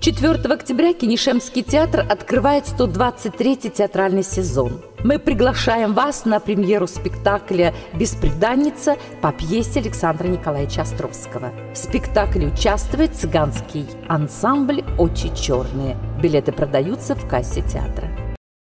4 октября Кенишемский театр открывает 123-й театральный сезон. Мы приглашаем вас на премьеру спектакля «Беспреданница» по пьесе Александра Николаевича Островского. В спектакле участвует цыганский ансамбль «Очи черные». Билеты продаются в кассе театра.